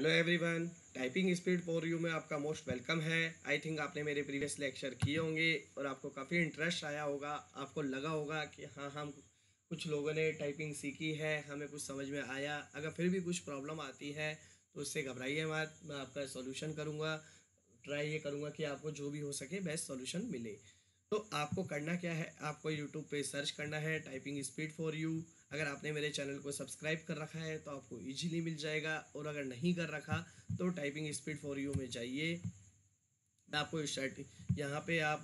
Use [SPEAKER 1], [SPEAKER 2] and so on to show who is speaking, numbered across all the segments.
[SPEAKER 1] Hello everyone typing speed for you में आपका most welcome है। आई थिंक आपने मेरे प्रीवियस लेक्चर किए होंगे और आपको काफ़ी इंटरेस्ट आया होगा, आपको लगा होगा कि हाँ हम कुछ लोगों ने टाइपिंग सीखी है, हमें कुछ समझ में आया। अगर फिर भी कुछ प्रॉब्लम आती है तो उससे घबराइए मत, मैं आपका सोल्यूशन करूँगा। ट्राई ये करूँगा कि आपको जो भी हो सके बेस्ट सोल्यूशन मिले। तो आपको करना क्या है? आपको यूट्यूब पे सर्च करना है टाइपिंग स्पीड फॉर यू अगर आपने मेरे चैनल को सब्सक्राइब कर रखा है तो आपको इजीली मिल जाएगा। और अगर नहीं कर रखा तो टाइपिंग स्पीड फॉर यू में जाइए। आपको स्टार्ट यहाँ पे आप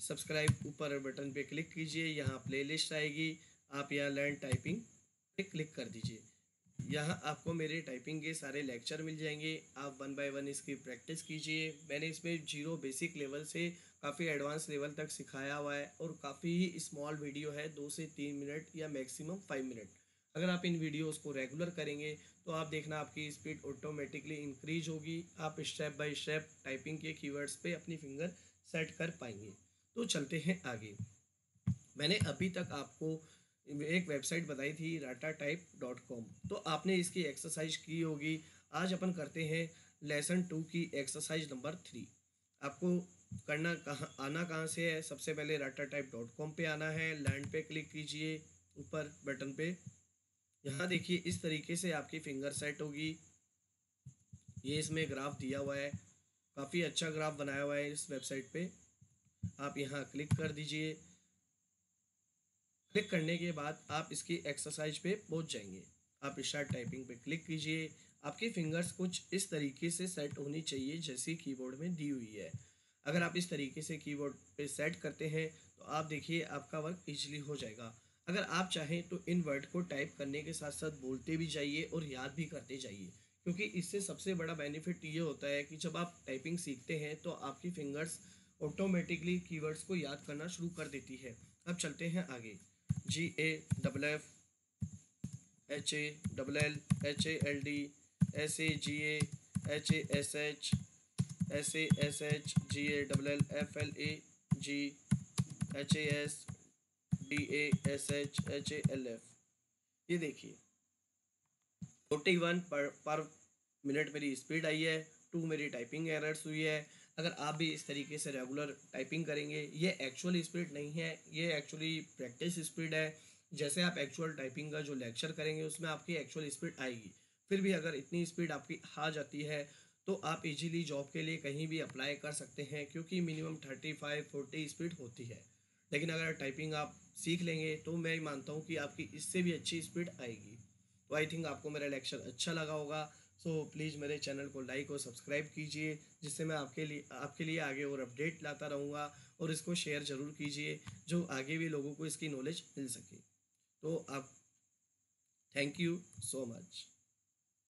[SPEAKER 1] सब्सक्राइब ऊपर बटन पे क्लिक कीजिए। यहाँ प्लेलिस्ट आएगी। आप यहाँ लर्न टाइपिंग पे क्लिक कर दीजिए। यहाँ आपको मेरे टाइपिंग के सारे लेक्चर मिल जाएँगे। आप वन बाय वन इसकी प्रैक्टिस कीजिए। मैंने इसमें ज़ीरो बेसिक लेवल से काफ़ी एडवांस लेवल तक सिखाया हुआ है और काफ़ी ही स्मॉल वीडियो है, दो से तीन मिनट या मैक्सिमम फाइव मिनट अगर आप इन वीडियोस को रेगुलर करेंगे तो आप देखना आपकी स्पीड ऑटोमेटिकली इंक्रीज होगी। आप स्टेप बाय स्टेप टाइपिंग के कीवर्ड्स पे अपनी फिंगर सेट कर पाएँगे। तो चलते हैं आगे। मैंने अभी तक आपको एक वेबसाइट बताई थी राटा टाइप डॉट कॉम तो आपने इसकी एक्सरसाइज की होगी। आज अपन करते हैं लेसन टू की एक्सरसाइज नंबर थ्री आपको करना कहाँ, आना कहाँ से है? सबसे पहले राटा टाइप डॉट कॉम पर आना है। लैंड पे क्लिक कीजिए, ऊपर बटन पे। यहाँ देखिए, इस तरीके से आपकी फिंगर सेट होगी। ये इसमें ग्राफ दिया हुआ है। काफ़ी अच्छा ग्राफ बनाया हुआ है इस वेबसाइट पे। आप यहाँ क्लिक कर दीजिए। क्लिक करने के बाद आप इसकी एक्सरसाइज पे पहुँच जाएँगे। आप स्टार्ट टाइपिंग पे क्लिक कीजिए। आपकी फिंगर्स कुछ इस तरीके से सेट होनी चाहिए जैसी कीबोर्ड में दी हुई है। अगर आप इस तरीके से कीबोर्ड पे सेट करते हैं तो आप देखिए आपका वर्क इजीली हो जाएगा। अगर आप चाहें तो इन वर्ड को टाइप करने के साथ साथ बोलते भी जाइए और याद भी करते जाइए। क्योंकि इससे सबसे बड़ा बेनिफिट ये होता है कि जब आप टाइपिंग सीखते हैं तो आपकी फिंगर्स ऑटोमेटिकली कीवर्ड्स को याद करना शुरू कर देती है। अब चलते हैं आगे। G A double F H A double L H A L D S A G A H S H S S H G A double L F L A G H A S D A S H H A L F ये देखिए forty one पर पर minute मेरी speed आई है to मेरी typing errors हुई है अगर आप भी इस तरीके से रेगुलर टाइपिंग करेंगे, ये एक्चुअल स्पीड नहीं है, ये एक्चुअली प्रैक्टिस स्पीड है। जैसे आप एक्चुअल टाइपिंग का जो लेक्चर करेंगे, उसमें आपकी एक्चुअल स्पीड आएगी। फिर भी अगर इतनी स्पीड आपकी आ जाती है तो आप इजीली जॉब के लिए कहीं भी अप्लाई कर सकते हैं, क्योंकि minimum thirty five forty speed होती है। लेकिन अगर टाइपिंग आप सीख लेंगे तो मैं मानता हूँ कि आपकी इससे भी अच्छी स्पीड आएगी। तो आई थिंक आपको मेरा लेक्चर अच्छा लगा होगा। सो प्लीज़ मेरे चैनल को लाइक और सब्सक्राइब कीजिए, जिससे मैं आपके लिए आपके लिए आगे और अपडेट लाता रहूँगा, और इसको शेयर ज़रूर कीजिए, जो आगे भी लोगों को इसकी नॉलेज मिल सके। तो आप थैंक यू सो मच